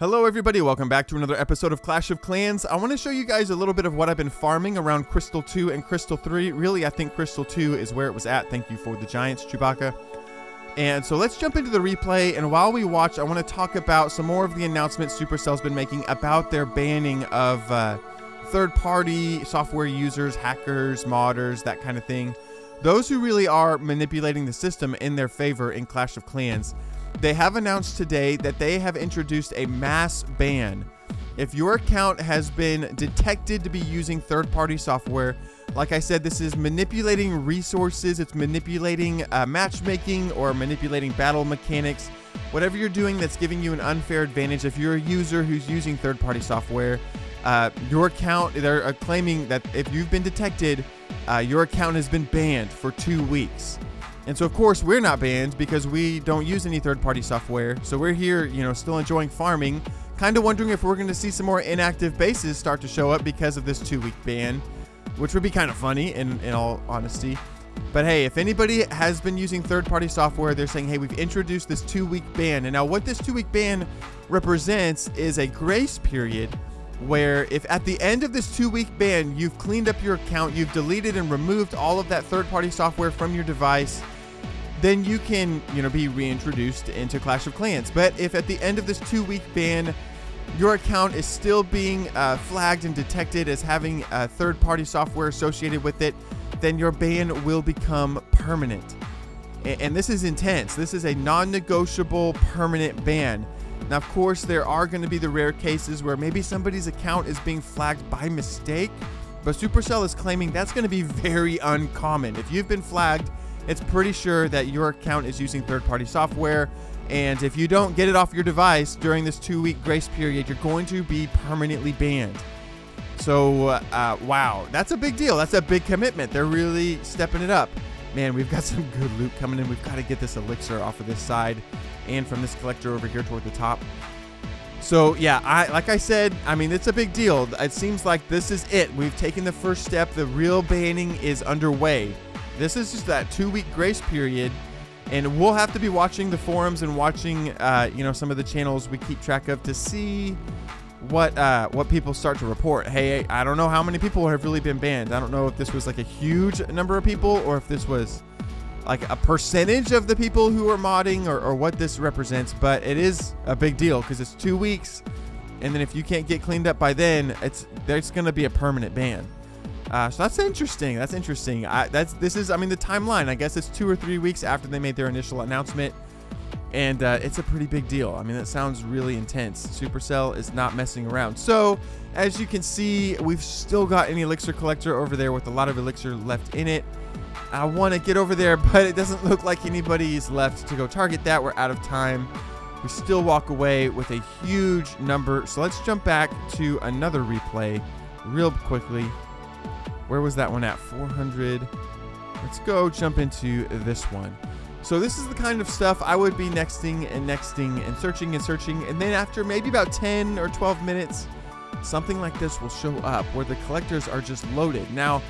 Hello everybody, welcome back to another episode of Clash of Clans. I want to show you guys a little bit of what I've been farming around Crystal 2 and Crystal 3. Really, I think Crystal 2 is where it was at. Thank you for the Giants, Chewbacca. And so let's jump into the replay, and while we watch, I want to talk about some more of the announcements Supercell's been making about their banning of uh, third-party software users, hackers, modders, that kind of thing. Those who really are manipulating the system in their favor in Clash of Clans. They have announced today that they have introduced a mass ban. If your account has been detected to be using third party software, like I said, this is manipulating resources, it's manipulating uh, matchmaking or manipulating battle mechanics. Whatever you're doing that's giving you an unfair advantage, if you're a user who's using third party software, uh, your account, they're uh, claiming that if you've been detected, uh, your account has been banned for two weeks. And so, of course, we're not banned because we don't use any third party software. So we're here, you know, still enjoying farming. Kind of wondering if we're going to see some more inactive bases start to show up because of this two week ban, which would be kind of funny in, in all honesty. But hey, if anybody has been using third party software, they're saying, hey, we've introduced this two week ban. And now, what this two week ban represents is a grace period where if at the end of this two week ban you've cleaned up your account, you've deleted and removed all of that third party software from your device, then you can, you know, be reintroduced into Clash of Clans. But if at the end of this two week ban, your account is still being uh, flagged and detected as having uh, third party software associated with it, then your ban will become permanent. And this is intense. This is a non negotiable permanent ban. Now, of course, there are going to be the rare cases where maybe somebody's account is being flagged by mistake, but Supercell is claiming that's going to be very uncommon. If you've been flagged, it's pretty sure that your account is using third party software. And if you don't get it off your device during this two week grace period, you're going to be permanently banned. So, uh, wow, that's a big deal. That's a big commitment. They're really stepping it up. Man, we've got some good loot coming in. We've got to get this elixir off of this side and from this collector over here toward the top. So yeah, I like I said, I mean it's a big deal. It seems like this is it. We've taken the first step. The real banning is underway. This is just that two-week grace period, and we'll have to be watching the forums and watching, uh, you know, some of the channels we keep track of to see what uh, what people start to report. Hey, I don't know how many people have really been banned. I don't know if this was like a huge number of people or if this was like a percentage of the people who are modding or, or what this represents, but it is a big deal because it's two weeks, and then if you can't get cleaned up by then, it's there's going to be a permanent ban. Uh, so that's interesting. That's interesting. I, that's this is I mean the timeline. I guess it's two or three weeks after they made their initial announcement, and uh, it's a pretty big deal. I mean that sounds really intense. Supercell is not messing around. So as you can see, we've still got an elixir collector over there with a lot of elixir left in it. I want to get over there, but it doesn't look like anybody's left to go target that. We're out of time. We still walk away with a huge number. So let's jump back to another replay real quickly. Where was that one at? 400. Let's go jump into this one. So this is the kind of stuff I would be nexting and nexting and searching and searching. And then after maybe about 10 or 12 minutes, something like this will show up where the collectors are just loaded. Now,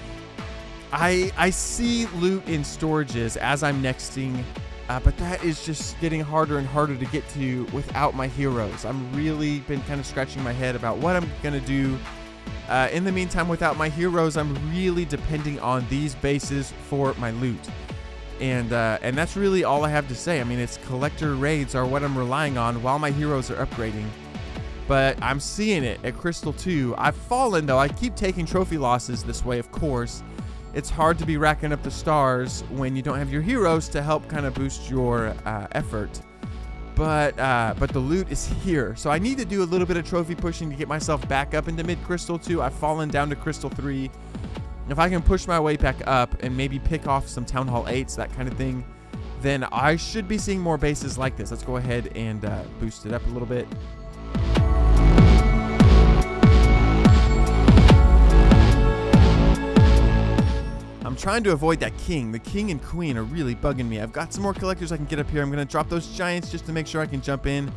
I I see loot in storages as I'm nexting, uh, but that is just getting harder and harder to get to without my heroes. I'm really been kind of scratching my head about what I'm gonna do. Uh, in the meantime, without my heroes, I'm really depending on these bases for my loot, and uh, and that's really all I have to say. I mean, it's collector raids are what I'm relying on while my heroes are upgrading. But I'm seeing it at Crystal 2. I've fallen though. I keep taking trophy losses this way, of course it's hard to be racking up the stars when you don't have your heroes to help kind of boost your uh, effort. But uh, but the loot is here, so I need to do a little bit of trophy pushing to get myself back up into mid crystal two. I've fallen down to crystal three. If I can push my way back up and maybe pick off some town hall eights, that kind of thing, then I should be seeing more bases like this. Let's go ahead and uh, boost it up a little bit. Trying to avoid that king. The king and queen are really bugging me. I've got some more collectors I can get up here. I'm going to drop those giants just to make sure I can jump in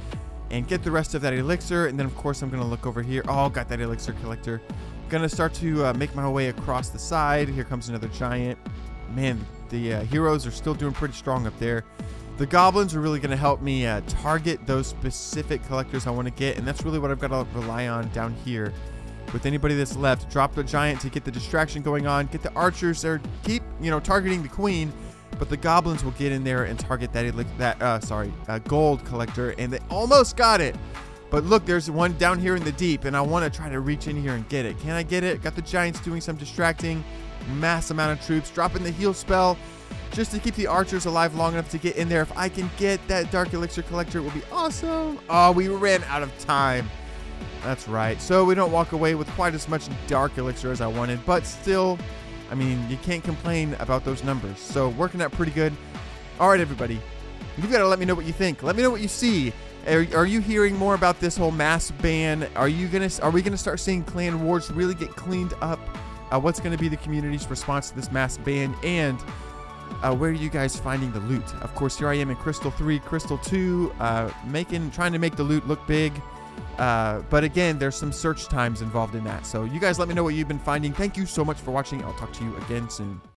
and get the rest of that elixir. And then, of course, I'm going to look over here. Oh, got that elixir collector. Going to start to uh, make my way across the side. Here comes another giant. Man, the uh, heroes are still doing pretty strong up there. The goblins are really going to help me uh, target those specific collectors I want to get, and that's really what I've got to rely on down here. With anybody that's left, drop the giant to get the distraction going on, get the archers there, keep you know targeting the queen, but the goblins will get in there and target that that uh, sorry uh, gold collector, and they almost got it. But look, there's one down here in the deep, and I want to try to reach in here and get it. Can I get it? Got the giants doing some distracting, mass amount of troops, dropping the heal spell just to keep the archers alive long enough to get in there. If I can get that dark elixir collector, it will be awesome. Oh, we ran out of time. That's right. So we don't walk away with quite as much dark elixir as I wanted, but still, I mean, you can't complain about those numbers. So working out pretty good. All right, everybody. You've got to let me know what you think. Let me know what you see. Are, are, you hearing more about this whole mass ban? Are you gonna? Are we gonna start seeing clan wars really get cleaned up? Uh, what's gonna be the community's response to this mass ban? And uh, where are you guys finding the loot? Of course, here I am in Crystal 3, Crystal 2, uh, making, trying to make the loot look big. Uh, but again, there's some search times involved in that. So you guys let me know what you've been finding. Thank you so much for watching. I'll talk to you again soon.